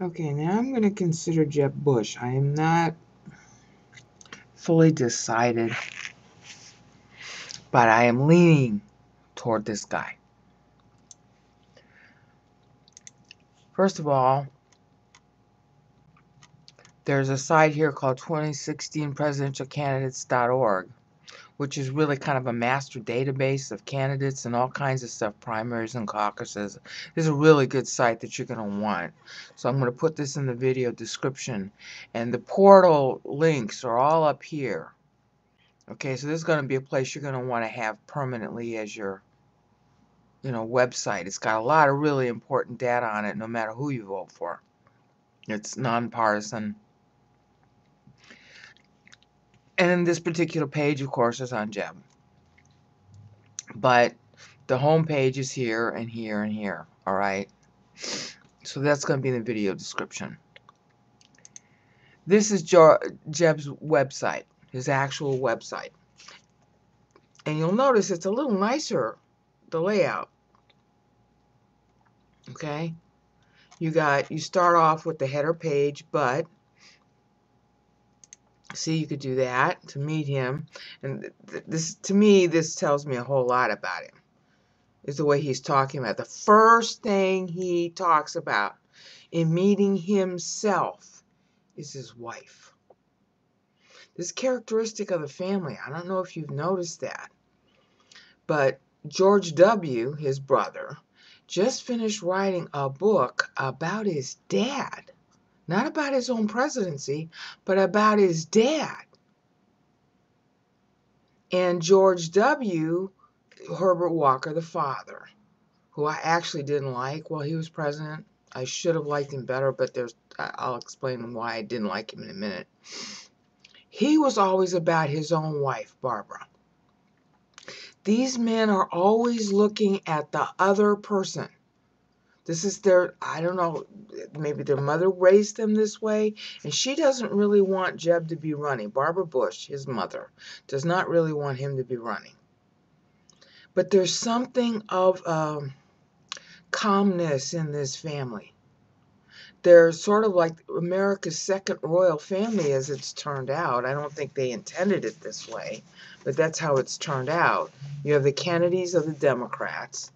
Okay, now I'm going to consider Jeb Bush. I am not fully decided, but I am leaning toward this guy. First of all, there's a site here called 2016presidentialcandidates.org which is really kind of a master database of candidates and all kinds of stuff, primaries and caucuses. This is a really good site that you're going to want. So I'm going to put this in the video description. And the portal links are all up here. Okay, so this is going to be a place you're going to want to have permanently as your you know, website. It's got a lot of really important data on it no matter who you vote for. It's nonpartisan and this particular page, of course, is on Jeb. But the home page is here and here and here. All right. So that's going to be in the video description. This is Jeb's website, his actual website. And you'll notice it's a little nicer, the layout. Okay. You got, you start off with the header page, but See, you could do that to meet him. And this, to me, this tells me a whole lot about him. Is the way he's talking about. The first thing he talks about in meeting himself is his wife. This characteristic of the family, I don't know if you've noticed that, but George W., his brother, just finished writing a book about his dad. Not about his own presidency, but about his dad. And George W., Herbert Walker, the father, who I actually didn't like while he was president. I should have liked him better, but there's I'll explain why I didn't like him in a minute. He was always about his own wife, Barbara. These men are always looking at the other person. This is their, I don't know, maybe their mother raised them this way. And she doesn't really want Jeb to be running. Barbara Bush, his mother, does not really want him to be running. But there's something of um, calmness in this family. They're sort of like America's second royal family as it's turned out. I don't think they intended it this way, but that's how it's turned out. You have the Kennedys of the Democrats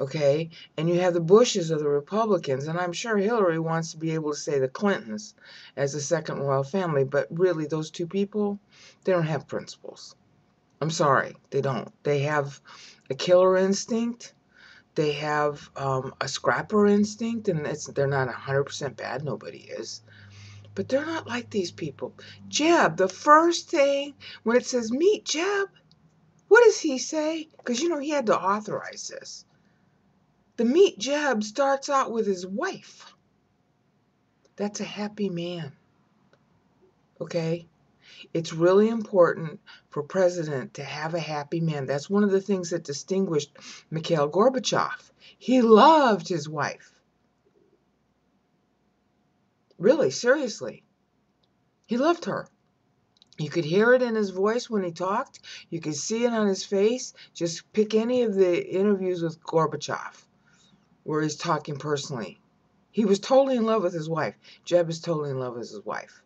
okay? And you have the Bushes of the Republicans, and I'm sure Hillary wants to be able to say the Clintons as the second royal family, but really those two people, they don't have principles. I'm sorry, they don't. They have a killer instinct. They have um, a scrapper instinct, and it's they're not 100% bad. Nobody is. But they're not like these people. Jeb, the first thing when it says meet Jeb, what does he say? Because, you know, he had to authorize this. The Meet Jeb starts out with his wife. That's a happy man. Okay? It's really important for president to have a happy man. That's one of the things that distinguished Mikhail Gorbachev. He loved his wife. Really, seriously. He loved her. You could hear it in his voice when he talked. You could see it on his face. Just pick any of the interviews with Gorbachev where he's talking personally. He was totally in love with his wife. Jeb is totally in love with his wife.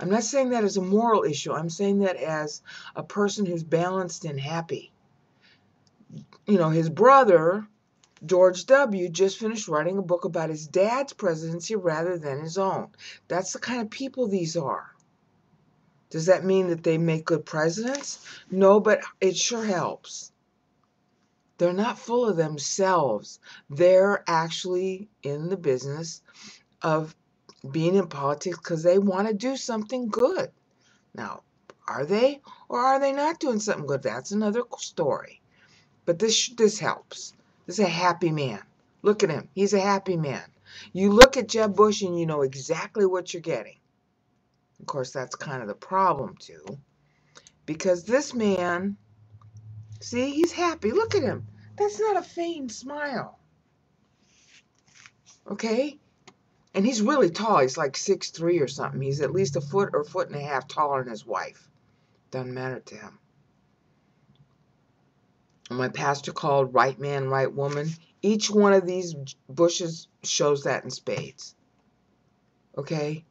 I'm not saying that as a moral issue. I'm saying that as a person who's balanced and happy. You know, his brother, George W., just finished writing a book about his dad's presidency rather than his own. That's the kind of people these are. Does that mean that they make good presidents? No, but it sure helps. They're not full of themselves. They're actually in the business of being in politics because they want to do something good. Now, are they or are they not doing something good? That's another story. But this this helps. This is a happy man. Look at him. He's a happy man. You look at Jeb Bush and you know exactly what you're getting. Of course, that's kind of the problem too. Because this man, see, he's happy. Look at him. That's not a feigned smile. Okay? And he's really tall. He's like six three or something. He's at least a foot or foot and a half taller than his wife. Doesn't matter to him. my pastor called right man, right woman. Each one of these bushes shows that in spades. Okay?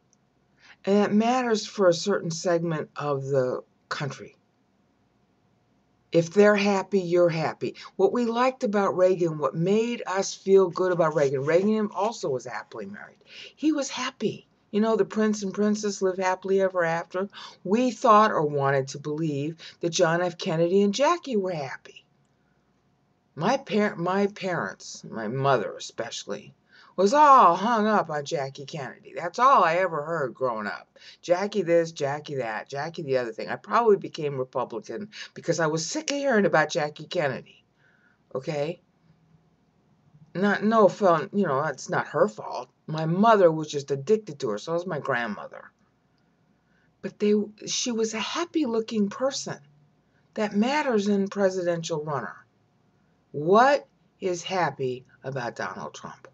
And it matters for a certain segment of the country. If they're happy, you're happy. What we liked about Reagan, what made us feel good about Reagan, Reagan also was happily married. He was happy. You know, the prince and princess live happily ever after. We thought or wanted to believe that John F. Kennedy and Jackie were happy. My, par- my parents, my mother especially, was all hung up on Jackie Kennedy. That's all I ever heard growing up. Jackie this, Jackie that, Jackie the other thing. I probably became Republican because I was sick of hearing about Jackie Kennedy. Okay? Not no fun, you know, it's not her fault. My mother was just addicted to her, so was my grandmother. But they she was a happy-looking person. That matters in presidential runner. What is happy about Donald Trump?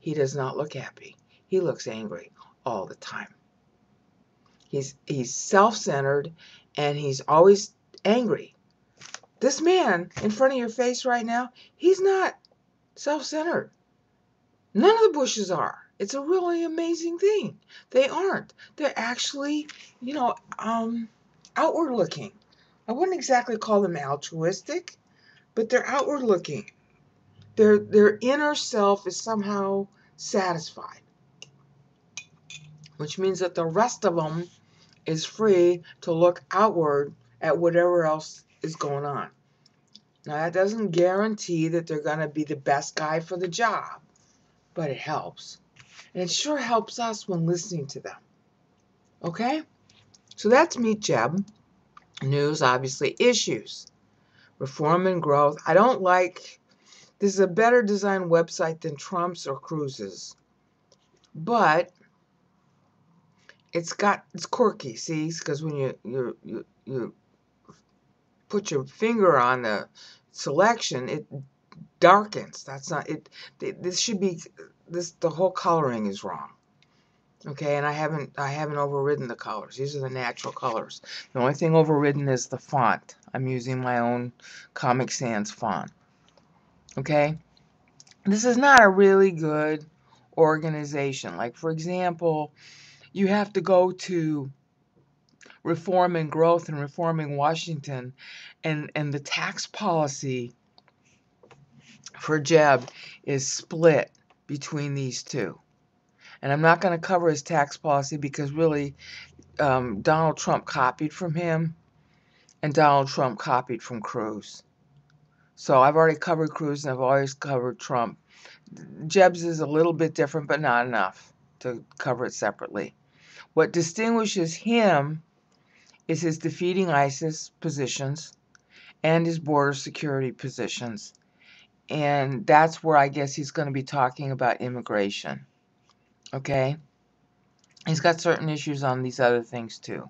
He does not look happy. He looks angry all the time. He's he's self-centered and he's always angry. This man in front of your face right now, he's not self-centered. None of the Bushes are. It's a really amazing thing. They aren't. They're actually, you know, um, outward looking. I wouldn't exactly call them altruistic, but they're outward looking. Their their inner self is somehow satisfied, which means that the rest of them is free to look outward at whatever else is going on. Now, that doesn't guarantee that they're going to be the best guy for the job, but it helps. And it sure helps us when listening to them. Okay? So that's Meet Jeb. News, obviously, issues, reform and growth. I don't like this is a better designed website than Trump's or Cruz's. But it's got it's quirky, see? Because when you you you you put your finger on the selection, it darkens. That's not it. This should be this. The whole coloring is wrong. Okay, and I haven't I haven't overridden the colors. These are the natural colors. The only thing overridden is the font. I'm using my own Comic Sans font. Okay? This is not a really good organization. Like, for example, you have to go to Reform and Growth and Reforming Washington, and, and the tax policy for Jeb is split between these two. And I'm not going to cover his tax policy because really um, Donald Trump copied from him and Donald Trump copied from Cruz. So I've already covered Cruz and I've always covered Trump. Jeb's is a little bit different, but not enough to cover it separately. What distinguishes him is his defeating ISIS positions and his border security positions. And that's where I guess he's going to be talking about immigration. Okay? He's got certain issues on these other things too.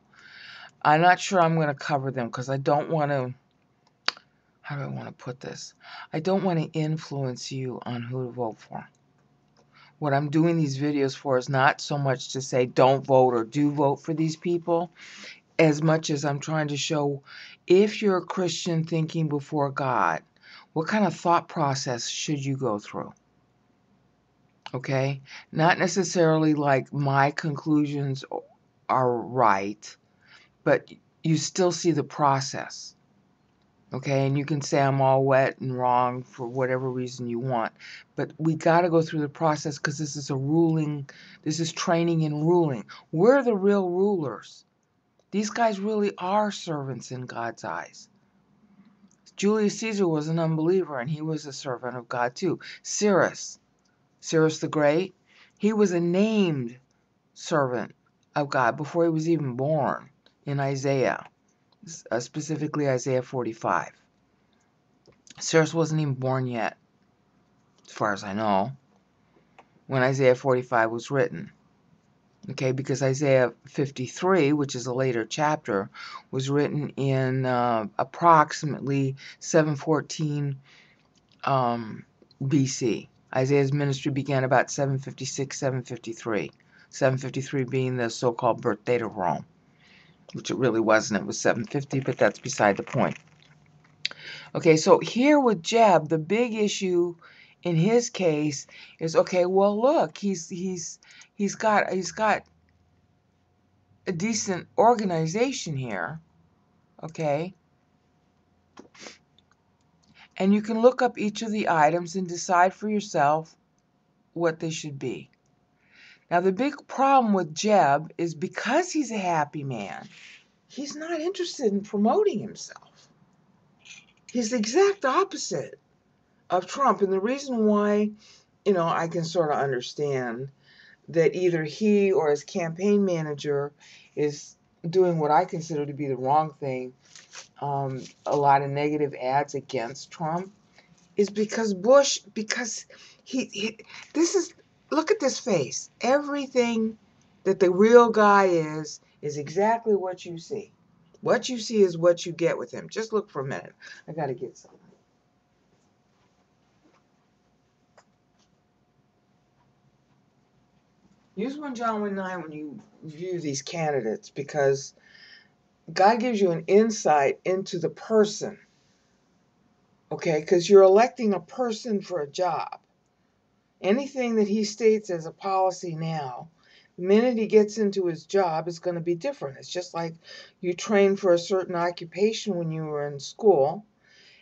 I'm not sure I'm going to cover them because I don't want to how do I want to put this? I don't want to influence you on who to vote for. What I'm doing these videos for is not so much to say don't vote or do vote for these people, as much as I'm trying to show if you're a Christian thinking before God, what kind of thought process should you go through? Okay? Not necessarily like my conclusions are right, but you still see the process. Okay, and you can say I'm all wet and wrong for whatever reason you want. But we got to go through the process because this is a ruling, this is training in ruling. We're the real rulers. These guys really are servants in God's eyes. Julius Caesar was an unbeliever and he was a servant of God too. Cyrus, Cyrus the Great, he was a named servant of God before he was even born in Isaiah uh, specifically Isaiah 45. Cyrus wasn't even born yet, as far as I know, when Isaiah 45 was written. Okay, because Isaiah 53, which is a later chapter, was written in uh, approximately 714 um, BC. Isaiah's ministry began about 756, 753. 753 being the so called birth date of Rome which it really wasn't. It was 750, but that's beside the point. Okay, so here with Jeb, the big issue in his case is okay, well look, he's he's he's got he's got a decent organization here. Okay? And you can look up each of the items and decide for yourself what they should be. Now, the big problem with Jeb is because he's a happy man, he's not interested in promoting himself. He's the exact opposite of Trump. And the reason why, you know, I can sort of understand that either he or his campaign manager is doing what I consider to be the wrong thing, um, a lot of negative ads against Trump, is because Bush, because he, he, this is, look at this face. Everything that the real guy is, is exactly what you see. What you see is what you get with him. Just look for a minute. I got to get something. Use 1 John 1 9 when you view these candidates because God gives you an insight into the person. Okay, because you're electing a person for a job. Anything that he states as a policy now, the minute he gets into his job, is going to be different. It's just like you train for a certain occupation when you were in school.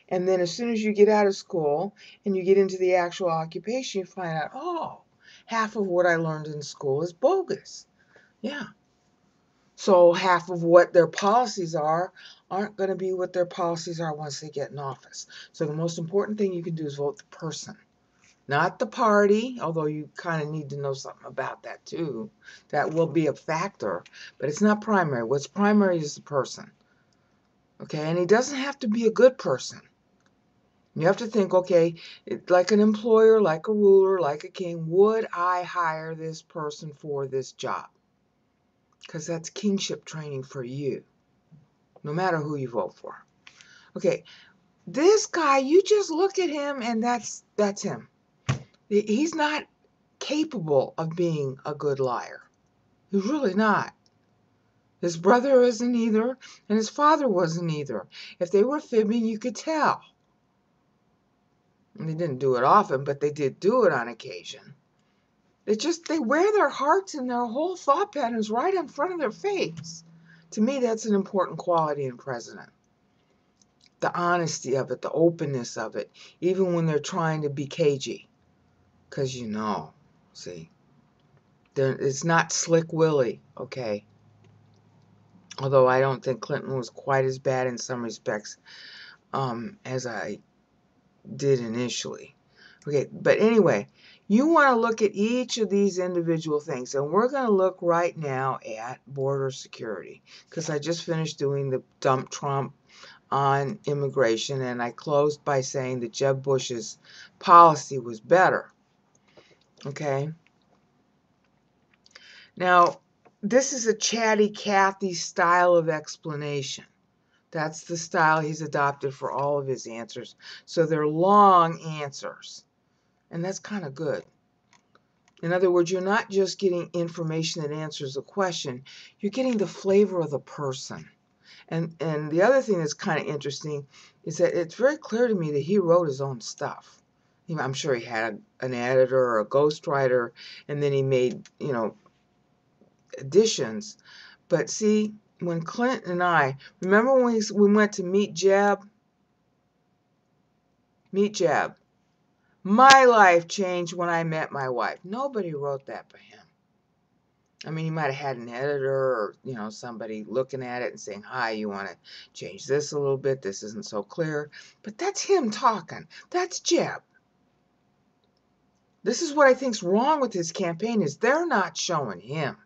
And then as soon as you get out of school and you get into the actual occupation, you find out, oh, half of what I learned in school is bogus. Yeah. So half of what their policies are aren't going to be what their policies are once they get in office. So the most important thing you can do is vote the person, not the party, although you kind of need to know something about that too. That will be a factor, but it's not primary. What's primary is the person. Okay, and he doesn't have to be a good person. You have to think, okay, like an employer, like a ruler, like a king, would I hire this person for this job? Because that's kingship training for you, no matter who you vote for. Okay, this guy, you just look at him and that's that's him. He's not capable of being a good liar. He's really not. His brother isn't either, and his father wasn't either. If they were fibbing, you could tell. And they didn't do it often, but they did do it on occasion. They just they wear their hearts and their whole thought patterns right in front of their face. To me, that's an important quality in president. The honesty of it, the openness of it, even when they're trying to be cagey. Because you know, see, it's not Slick Willie, okay? Although I don't think Clinton was quite as bad in some respects um, as I did initially. Okay, but anyway, you want to look at each of these individual things. And we're going to look right now at border security because I just finished doing the dump Trump on immigration and I closed by saying that Jeb Bush's policy was better. Okay. Now, this is a chatty Cathy style of explanation. That's the style he's adopted for all of his answers. So they're long answers. And that's kind of good. In other words, you're not just getting information that answers a question, you're getting the flavor of the person. And and the other thing that's kind of interesting is that it's very clear to me that he wrote his own stuff. I'm sure he had an editor or a ghostwriter, and then he made, you know, additions. But see, when Clinton and I, remember when we, we went to meet Jeb? Meet Jeb. My life changed when I met my wife. Nobody wrote that for him. I mean, he might have had an editor or, you know, somebody looking at it and saying, hi, you want to change this a little bit. This isn't so clear. But that's him talking. That's Jeb. This is what I think's wrong with his campaign is they're not showing him.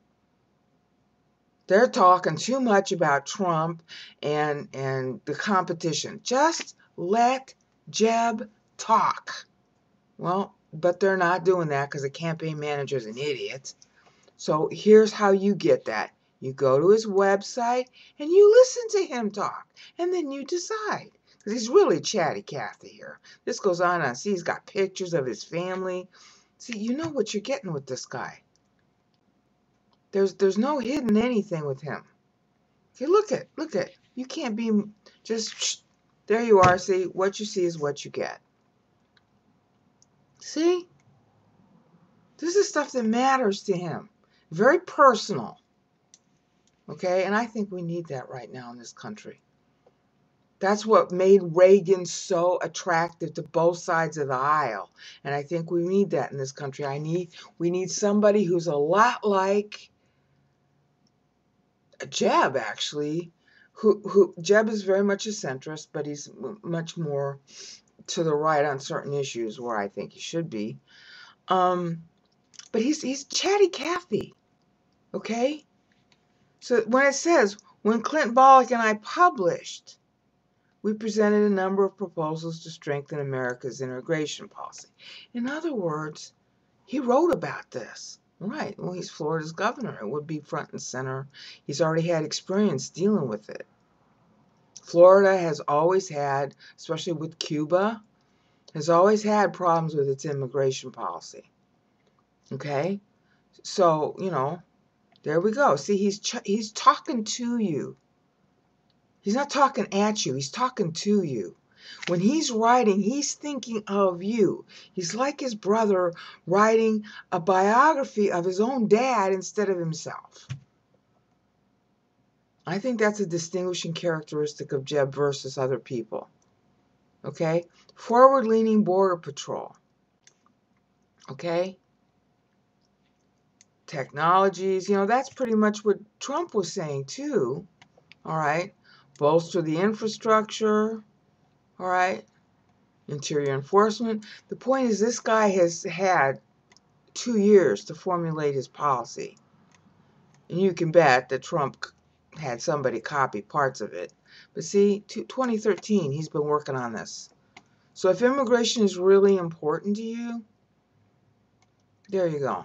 They're talking too much about Trump and and the competition. Just let Jeb talk. Well, but they're not doing that because the campaign manager's an idiot. So here's how you get that. You go to his website and you listen to him talk, and then you decide. Because he's really chatty Cathy here. This goes on and see he's got pictures of his family. See, you know what you're getting with this guy. There's there's no hidden anything with him. Okay, look at look at. You can't be just there you are. See, what you see is what you get. See? This is stuff that matters to him. Very personal. Okay? And I think we need that right now in this country. That's what made Reagan so attractive to both sides of the aisle. And I think we need that in this country. I need we need somebody who's a lot like Jeb actually, who who Jeb is very much a centrist, but he's much more to the right on certain issues where I think he should be. Um, but he's he's chatty Cathy, okay. So when it says when Clint Bolick and I published we presented a number of proposals to strengthen America's immigration policy. In other words, he wrote about this. Right. Well, he's Florida's governor. It would be front and center. He's already had experience dealing with it. Florida has always had, especially with Cuba, has always had problems with its immigration policy. Okay? So, you know, there we go. See, he's he's talking to you. He's not talking at you, he's talking to you. When he's writing, he's thinking of you. He's like his brother writing a biography of his own dad instead of himself. I think that's a distinguishing characteristic of Jeb versus other people. Okay? Forward leaning border patrol. Okay? Technologies, you know, that's pretty much what Trump was saying too. All right? Bolster the infrastructure, all right, interior enforcement. The point is this guy has had two years to formulate his policy. And you can bet that Trump had somebody copy parts of it. But see, 2013, he's been working on this. So if immigration is really important to you, there you go.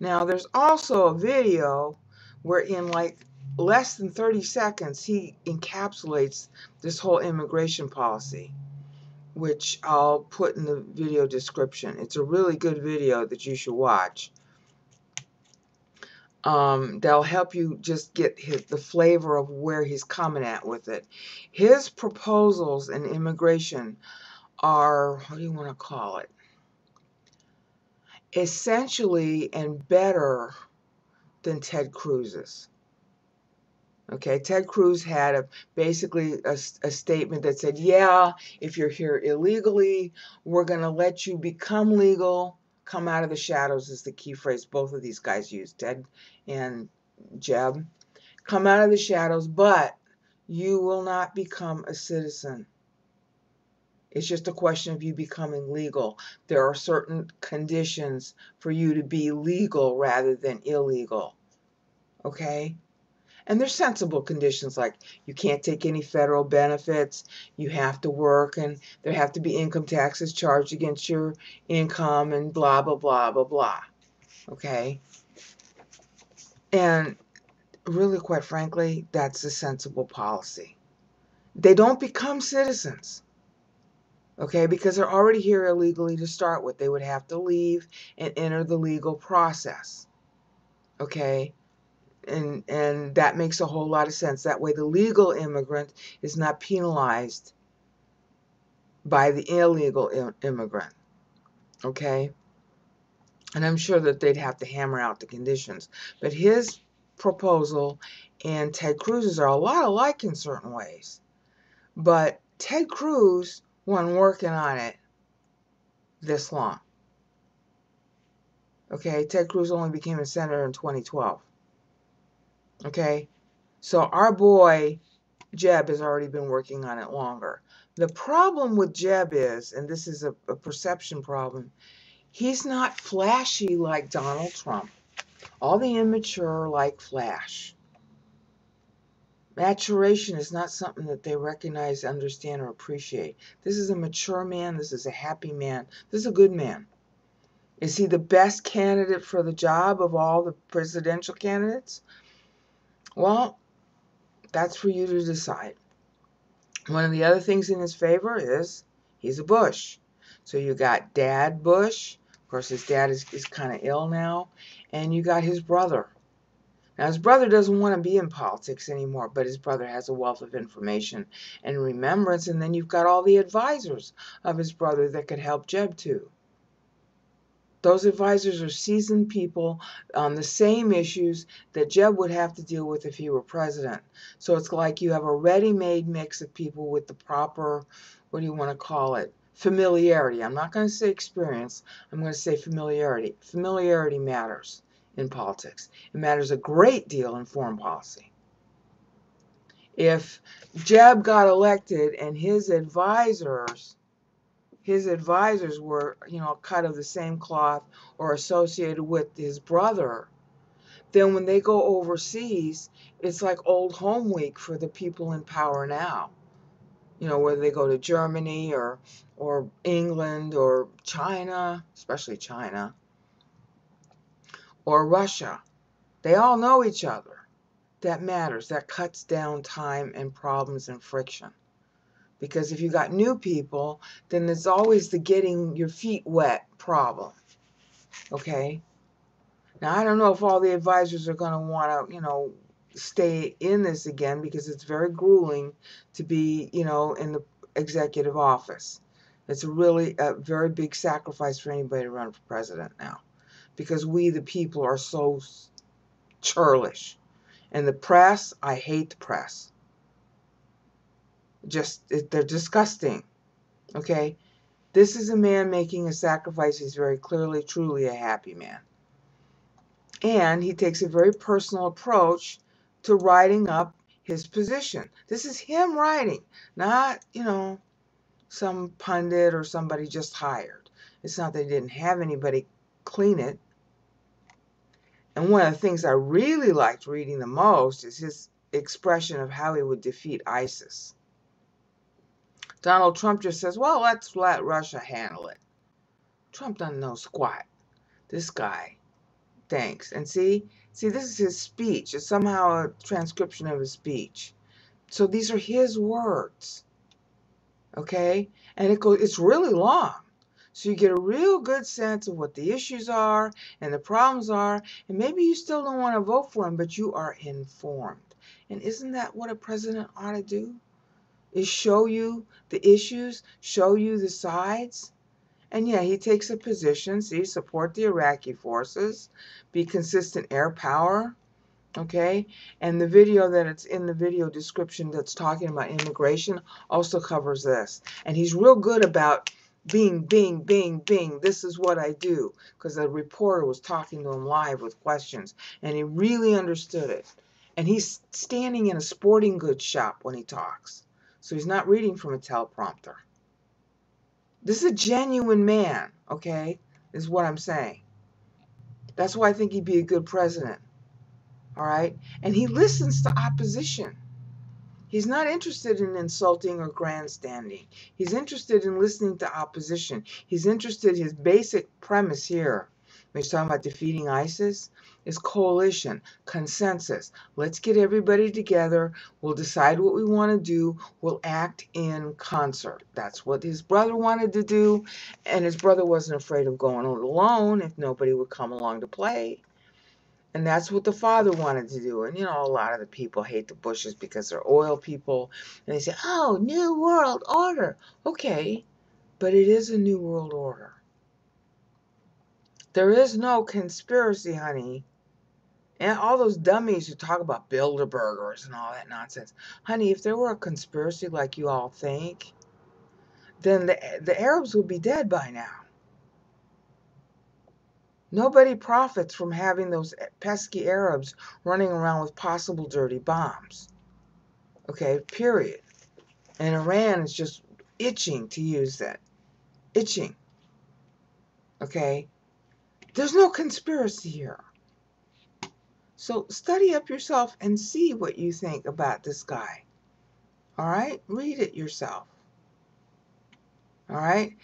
Now, there's also a video where in like less than 30 seconds, he encapsulates this whole immigration policy, which I'll put in the video description. It's a really good video that you should watch. Um, that'll help you just get his, the flavor of where he's coming at with it. His proposals in immigration are, what do you want to call it? Essentially and better than Ted Cruz's. Okay, Ted Cruz had a basically a, a, statement that said, "Yeah, if you're here illegally, we're going to let you become legal, come out of the shadows." Is the key phrase both of these guys used, Ted and Jeb. Come out of the shadows, but you will not become a citizen. It's just a question of you becoming legal. There are certain conditions for you to be legal rather than illegal. Okay? And there's sensible conditions like you can't take any federal benefits, you have to work, and there have to be income taxes charged against your income, and blah, blah, blah, blah, blah. Okay? And really, quite frankly, that's a sensible policy. They don't become citizens. Okay, because they're already here illegally to start with. They would have to leave and enter the legal process. Okay? And and that makes a whole lot of sense. That way, the legal immigrant is not penalized by the illegal immigrant. Okay, and I'm sure that they'd have to hammer out the conditions. But his proposal and Ted Cruz's are a lot alike in certain ways. But Ted Cruz wasn't working on it this long. Okay, Ted Cruz only became a senator in 2012. Okay, so our boy Jeb has already been working on it longer. The problem with Jeb is, and this is a, a perception problem, he's not flashy like Donald Trump. All the immature like flash. Maturation is not something that they recognize, understand, or appreciate. This is a mature man. This is a happy man. This is a good man. Is he the best candidate for the job of all the presidential candidates? Well, that's for you to decide. One of the other things in his favor is he's a Bush. So you got Dad Bush. Of course, his dad is, is kind of ill now. And you got his brother. Now, his brother doesn't want to be in politics anymore, but his brother has a wealth of information and remembrance. And then you've got all the advisors of his brother that could help Jeb too. Those advisors are seasoned people on the same issues that Jeb would have to deal with if he were president. So it's like you have a ready made mix of people with the proper, what do you want to call it? Familiarity. I'm not going to say experience, I'm going to say familiarity. Familiarity matters in politics, it matters a great deal in foreign policy. If Jeb got elected and his advisors his advisors were, you know, cut of the same cloth or associated with his brother, then when they go overseas, it's like old home week for the people in power now. You know, whether they go to Germany or or England or China, especially China, or Russia. They all know each other. That matters. That cuts down time and problems and friction. Because if you got new people, then there's always the getting your feet wet problem. Okay? Now, I don't know if all the advisors are going to want to, you know, stay in this again because it's very grueling to be, you know, in the executive office. It's a really a very big sacrifice for anybody to run for president now because we, the people, are so churlish. And the press, I hate the press just they're disgusting. Okay? This is a man making a sacrifice. He's very clearly, truly a happy man. And he takes a very personal approach to writing up his position. This is him writing, not, you know, some pundit or somebody just hired. It's not that he didn't have anybody clean it. And one of the things I really liked reading the most is his expression of how he would defeat ISIS. Donald Trump just says, well, let's let Russia handle it. Trump doesn't know squat. This guy thanks. And see, see, this is his speech. It's somehow a transcription of his speech. So these are his words. Okay? And it goes, it's really long. So you get a real good sense of what the issues are and the problems are. And maybe you still don't want to vote for him, but you are informed. And isn't that what a president ought to do? Is show you the issues, show you the sides. And yeah, he takes a position, see, support the Iraqi forces, be consistent air power, okay? And the video that it's in the video description that's talking about immigration also covers this. And he's real good about bing, bing, bing, bing, this is what I do. Because the reporter was talking to him live with questions, and he really understood it. And he's standing in a sporting goods shop when he talks. So he's not reading from a teleprompter. This is a genuine man, okay? Is what I'm saying. That's why I think he'd be a good president. All right? And he listens to opposition. He's not interested in insulting or grandstanding. He's interested in listening to opposition. He's interested, his basic premise here, when he's talking about defeating ISIS, is coalition, consensus. Let's get everybody together. We'll decide what we want to do. We'll act in concert. That's what his brother wanted to do. And his brother wasn't afraid of going alone if nobody would come along to play. And that's what the father wanted to do. And you know, a lot of the people hate the Bushes because they're oil people. And they say, oh, New World Order. Okay, but it is a New World Order. There is no conspiracy, honey. And all those dummies who talk about Bilderbergers and all that nonsense. Honey, if there were a conspiracy like you all think, then the, the Arabs would be dead by now. Nobody profits from having those pesky Arabs running around with possible dirty bombs. Okay, period. And Iran is just itching to use that. Itching. Okay? There's no conspiracy here. So study up yourself and see what you think about this guy. All right? Read it yourself. All right?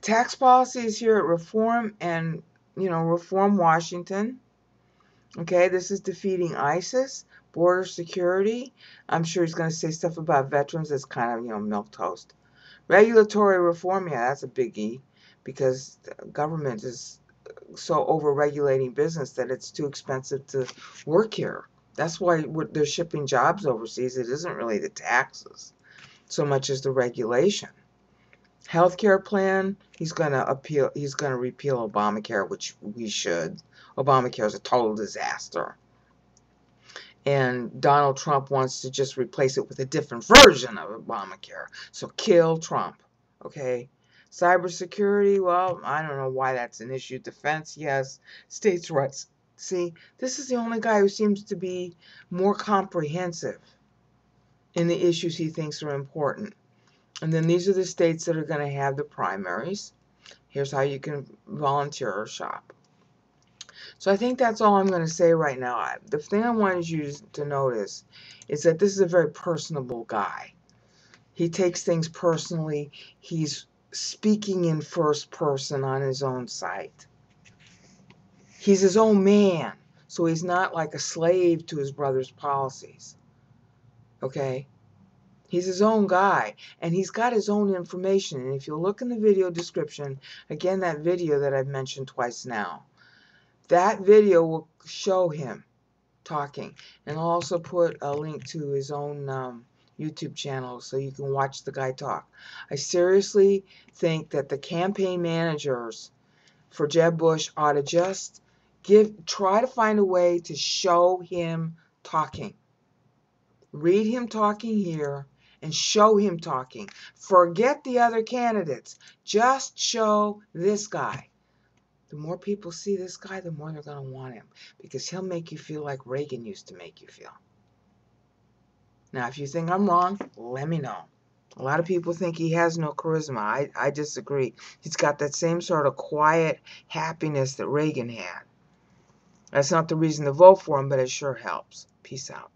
Tax policies here at Reform and, you know, Reform Washington. Okay, this is defeating ISIS, border security. I'm sure he's going to say stuff about veterans that's kind of, you know, milk toast. Regulatory reform, yeah, that's a biggie because government is so over regulating business that it's too expensive to work here. That's why they're shipping jobs overseas. It isn't really the taxes so much as the regulation. healthcare plan, he's going to appeal he's going to repeal Obamacare, which we should. Obamacare is a total disaster. And Donald Trump wants to just replace it with a different version of Obamacare. So kill Trump. Okay? Cybersecurity, well, I don't know why that's an issue. Defense, yes. States' rights. See, this is the only guy who seems to be more comprehensive in the issues he thinks are important. And then these are the states that are going to have the primaries. Here's how you can volunteer or shop. So I think that's all I'm going to say right now. The thing I wanted you to notice is that this is a very personable guy. He takes things personally. He's speaking in first person on his own site. He's his own man, so he's not like a slave to his brother's policies. Okay? He's his own guy, and he's got his own information. And if you look in the video description, again, that video that I've mentioned twice now, that video will show him talking. And I'll also put a link to his own um, YouTube channel so you can watch the guy talk. I seriously think that the campaign managers for Jeb Bush ought to just give try to find a way to show him talking. Read him talking here and show him talking. Forget the other candidates. Just show this guy. The more people see this guy, the more they're going to want him because he'll make you feel like Reagan used to make you feel. Now, if you think I'm wrong, let me know. A lot of people think he has no charisma. I, I disagree. He's got that same sort of quiet happiness that Reagan had. That's not the reason to vote for him, but it sure helps. Peace out.